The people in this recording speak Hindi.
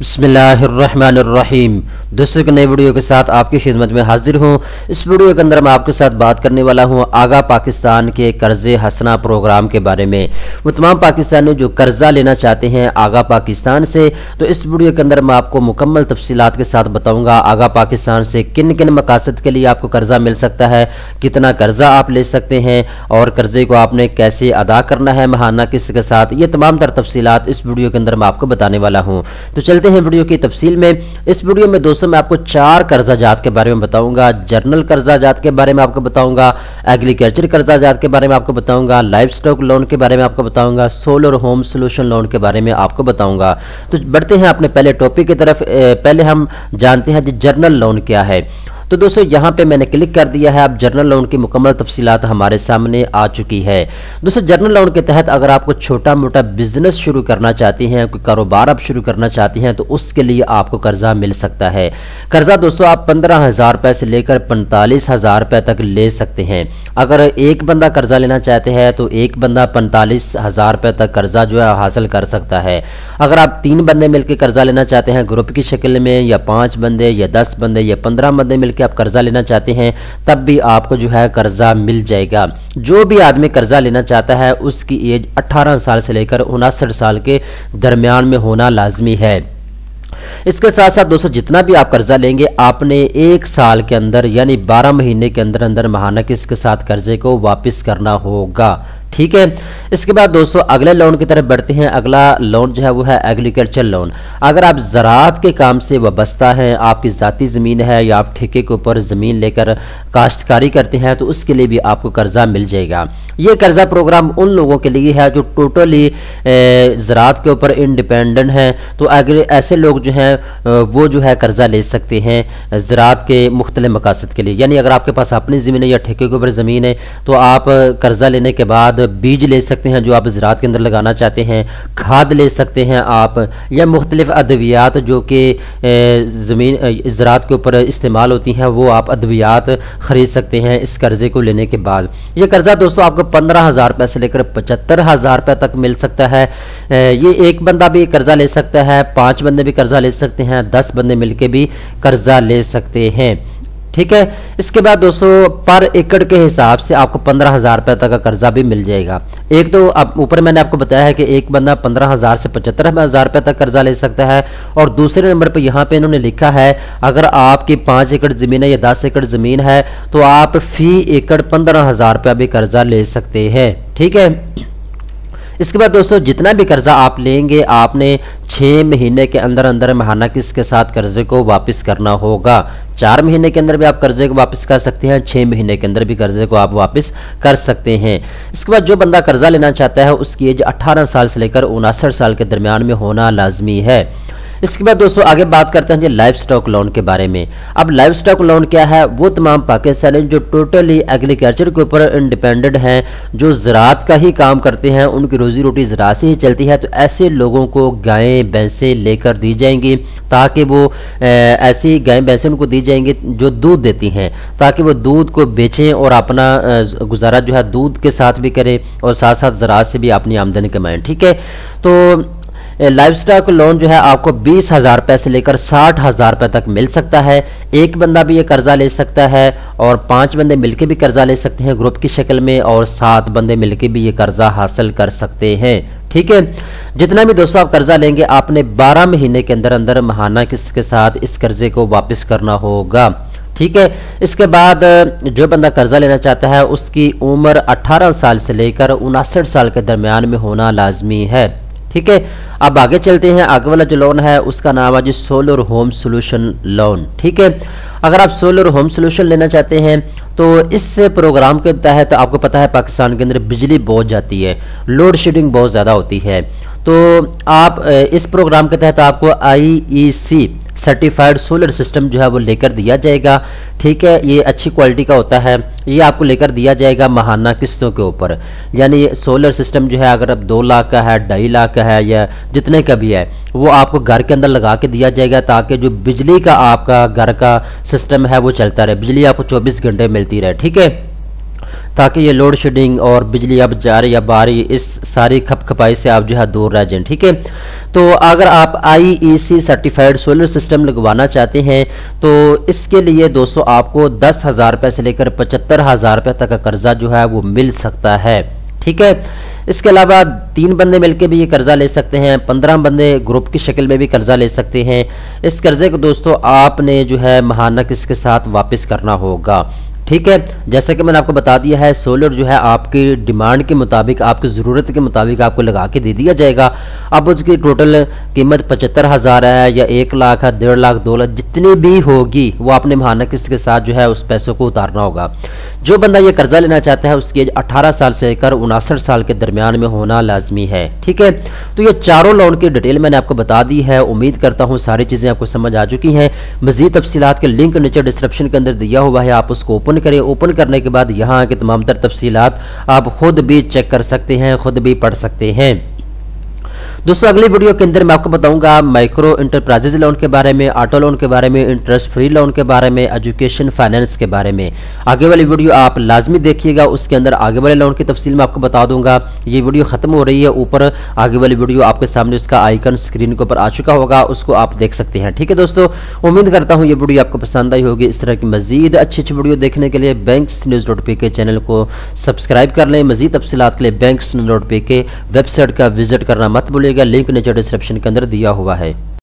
बिस्मिल्लाहिर्रहमानिर्रहीम। दोस्तों के नए वीडियो के साथ आपकी खिदमत में हाजिर हूँ। इस वीडियो के अंदर मैं आपके साथ बात करने वाला हूँ आगा पाकिस्तान के कर्जे हसना प्रोग्राम के बारे में। वो तमाम पाकिस्तानी जो कर्जा लेना चाहते हैं आगा पाकिस्तान से तो इस वीडियो के अंदर मैं आपको मुकम्मल तफसीत के साथ बताऊँगा आगा पाकिस्तान से किन किन मकासद के लिए आपको कर्जा मिल सकता है, कितना कर्जा आप ले सकते हैं, और कर्जे को आपने कैसे अदा करना है, महाना किस्त के साथ। ये तमाम तर तफसीत इस वीडियो के अंदर मैं आपको बताने वाला हूँ। तो चलते हैं वीडियो की तफसील में। इस वीडियो में दोस्तों मैं आपको चार कर्जा जात के बारे में बताऊँगा। जर्नल कर्जा जात के बारे में आपको बताऊँगा, एग्रीकल्चर कर्जा जात के बारे में आपको बताऊँगा लाइफ स्टॉक लोन के बारे में आपको बताऊँगा, सोलर होम सोल्यूशन लोन के बारे में आपको बताऊँगा। तो बढ़ते हैं अपने पहले टॉपिक की तरफ़। पहले हम जानते हैं कि जर्नल लोन क्या है। तो दोस्तों, यहाँ पे मैंने क्लिक कर दिया है। अब जर्नल लोन की मुकम्मल तफसीत हमारे सामने आ चुकी है। दोस्तों, जर्नल लोन के तहत अगर आपको छोटा मोटा बिज़नेस शुरू करना चाहती हैं, कोई कारोबार आप शुरू करना चाहती हैं तो उसके लिए आपको कर्जा मिल सकता है। कर्जा दोस्तों, आप पंद्रह हज़ार रुपए से लेकर पैंतालीस हज़ार रुपए तक ले सकते हैं। अगर एक बंदा कर्जा लेना चाहते हैं तो एक बंदा पैंतालीस हज़ार रुपए तक कर्जा जो है, हासिल कर सकता है। अगर आप तीन बंदे मिलकर कर्जा लेना चाहते हैं, ग्रुप की शक्ल में, या पाँच बंदे, या दस बंदे, या पंद्रह बंदे मिलकर कि आप कर्जा लेना चाहते हैं, तब भी आपको जो है कर्जा मिल जाएगा। जो भी आदमी कर्जा लेना चाहता है, उसकी एज 18 साल से लेकर उनासठ साल के दरमियान में होना लाजमी है। इसके साथ साथ दोस्तों, जितना भी आप कर्जा लेंगे, आपने एक साल के अंदर, यानी 12 महीने के अंदर अंदर महाना किसके साथ कर्जे को वापस करना होगा। ठीक है? इसके बाद दोस्तों, अगले लोन की तरफ़ बढ़ते हैं। अगला लोन जो है वो है एग्रीकल्चर लोन अगर आप ज़रात के काम से वाबस्ता हैं, आपकी ज़ाती ज़मीन है या आप ठेके के ऊपर ज़मीन लेकर काश्तकारी करते हैं तो उसके लिए भी आपको कर्जा मिल जाएगा। ये कर्जा प्रोग्राम उन लोगों के लिए है जो टोटली ज़रात के ऊपर इंडिपेंडेंट हैं। तो अगर ऐसे लोग जो हैं वो जो है कर्जा ले सकते हैं ज़रात के मुख्तलि मकासद के लिए। यानी अगर आपके पास अपनी ज़मीन है या ठेके के ऊपर ज़मीन है तो आप कर्जा लेने के बाद बीज ले सकते हैं जो आप ज़रात के अंदर लगाना चाहते हैं, खाद ले सकते हैं आप, या मुख्तलिफ़ अद्वियात जो कि ज़मीन ज़रात के ऊपर इस्तेमाल होती हैं, वो आप अद्वियात ख़रीद सकते हैं इस कर्ज़े को लेने के बाद। ये कर्ज़ा दोस्तों आपको पंद्रह हज़ार रुपये से लेकर पचहत्तर हज़ार रुपये तक मिल सकता है। ये एक बंदा भी कर्ज़ा ले सकता है, पाँच बंदे भी कर्ज़ा ले सकते हैं, दस बंदे मिलकर भी कर्ज़ा ले सकते हैं। ठीक है? इसके बाद दोस्तों, पर एकड़ के हिसाब से आपको पंद्रह हज़ार रुपए तक का कर्जा भी मिल जाएगा। एक तो अब ऊपर मैंने आपको बताया है कि एक बंदा पंद्रह हज़ार से पचहत्तर हज़ार रुपए तक कर्जा ले सकता है और दूसरे नंबर पर यहाँ पे इन्होंने लिखा है, अगर आपकी पाँच एकड़ ज़मीन है या दस एकड़ ज़मीन है तो आप फ़ी एकड़ पंद्रह हज़ार रुपया भी कर्जा ले सकते हैं। ठीक है? इसके बाद दोस्तों, जितना भी कर्जा आप लेंगे, आपने छह महीने के अंदर अंदर महाना किस्त के साथ कर्जे को वापस करना होगा। चार महीने के अंदर भी आप कर्जे को वापस कर सकते हैं, छह महीने के अंदर भी कर्जे को आप वापस कर सकते हैं। इसके बाद जो बंदा कर्जा लेना चाहता है, उसकी एज अठारह साल से लेकर उनासठ साल के दरमियान में होना लाजमी है। इसके बाद दोस्तों, आगे बात करते हैं लाइफ स्टॉक लोन के बारे में। अब लाइफ स्टॉक लोन क्या है? वो तमाम पाकिस्तानी जो टोटली एग्रीकल्चर के ऊपर इंडिपेंडेंट हैं, जो ज़रात का ही काम करते हैं, उनकी रोजी रोटी ज़रात से ही चलती है तो ऐसे लोगों को गायें, भैंसें लेकर दी जाएँगी, ताकि वो ऐसी गायें, भैंसें उनको दी जाएँगी जो दूध देती हैं, ताकि वो दूध को बेचें और अपना गुजारा जो है दूध के साथ भी करें और साथ साथ ज़रात से भी अपनी आमदनी कमाएँ, ठीक है? तो लाइफ स्टॉक लोन जो है आपको बीस हज़ार रुपए से लेकर साठ हज़ार रुपए तक मिल सकता है। एक बंदा भी ये कर्जा ले सकता है और पाँच बंदे मिलकर भी कर्जा ले सकते हैं ग्रुप की शक्ल में और सात बंदे मिलकर भी ये कर्जा हासिल कर सकते हैं। ठीक है? जितना भी दोस्तों आप कर्जा लेंगे, आपने 12 महीने के अंदर अंदर महाना किस्त के साथ इस कर्जे को वापस करना होगा। ठीक है? इसके बाद, जो बंदा कर्जा लेना चाहता है, उसकी उम्र 18 साल से लेकर उनासठ साल के दरमियान में होना लाजमी है। ठीक है? अब आगे चलते हैं। आगे वाला जो लोन है, उसका नाम है जी सोलर होम सोल्यूशन लोन ठीक है? अगर आप सोलर होम सोल्यूशन लेना चाहते हैं तो इस प्रोग्राम के तहत तो आपको पता है, पाकिस्तान के अंदर बिजली बहुत जाती है लोड शेडिंग बहुत ज़्यादा होती है। तो आप इस प्रोग्राम के तहत आपको आईईसी सर्टिफाइड सोलर सिस्टम जो है वो लेकर दिया जाएगा। ठीक है, ये अच्छी क्वालिटी का होता है। ये आपको लेकर दिया जाएगा महाना किस्तों के ऊपर। यानी सोलर सिस्टम जो है, अगर अब दो लाख का है, ढाई लाख का है, या जितने का भी है, वो आपको घर के अंदर लगा के दिया जाएगा ताकि जो बिजली का आपका घर का सिस्टम है, वो चलता रहे। बिजली आपको चौबीस घंटे मिलती रहे। ठीक है? ताकि ये लोड शेडिंग और बिजली अब जा रही या बारी इस सारी खपखपाई से आप जो है दूर रह जाए, ठीक है? तो अगर आप आईईसी सर्टिफाइड सोलर सिस्टम लगवाना चाहते हैं तो इसके लिए दोस्तों आपको दस हज़ार रुपए से लेकर पचहत्तर हज़ार रुपए तक का कर्जा जो है वो मिल सकता है, ठीक है? इसके अलावा तीन बंदे मिलकर भी ये कर्जा ले सकते हैं, पंद्रह बंदे ग्रुप की शक्ल में भी कर्जा ले सकते हैं। इस कर्जे को दोस्तों आपने जो है महाना किसके साथ वापस करना होगा। ठीक है? जैसा कि मैंने आपको बता दिया है सोलर जो है आपकी डिमांड के मुताबिक, आपकी ज़रूरत के मुताबिक आपको लगा के दे दिया जाएगा। अब उसकी टोटल कीमत पचहत्तर हज़ार है या एक लाख है, डेढ़ लाख, दो लाख, जितनी भी होगी, वो आपने महाना किस्त के साथ जो है उस पैसों को उतारना होगा। जो बंदा ये कर्जा लेना चाहता है, उसकी एज अठारह साल से लेकर उनासठ साल के दरमियान में होना लाजमी है। ठीक है? तो ये चारों लोन की डिटेल मैंने आपको बता दी है। उम्मीद करता हूँ सारी चीज़ें आपको समझ आ चुकी हैं। मजीद तफसीत के लिंक नीचे डिस्क्रिप्शन के अंदर दिया हुआ है, आप उसको ओपन करें। ओपन करने के बाद यहाँ के तमाम तर तफसीत आप खुद भी चेक कर सकते हैं, खुद भी पढ़ सकते हैं। दोस्तों, अगली वीडियो के अंदर मैं आपको बताऊँगा माइक्रो इंटरप्राइजेज लोन के बारे में ऑटो लोन के बारे में इंटरेस्ट फ्री लोन के बारे में एजुकेशन फाइनेंस के बारे में। आगे वाली वीडियो आप लाजमी देखिएगा, उसके अंदर आगे वाले लोन की तफसील मैं आपको बता दूँगा। ये वीडियो खत्म हो रही है, ऊपर आगे वाली वीडियो आपके सामने उसका आइकन स्क्रीन के ऊपर आ चुका होगा, उसको आप देख सकते हैं। ठीक है दोस्तों, उम्मीद करता हूँ ये वीडियो आपको पसंद आई होगी। इस तरह की मजीद अच्छी अच्छी वीडियो देखने के लिए bank news dot P K channel को सब्सक्राइब कर लें। मजीद तफसीत के लिए bank news dot P K website का विज़िट करना मत भूलिएगा लिंक नीचे डिस्क्रिप्शन के अंदर दिया हुआ है।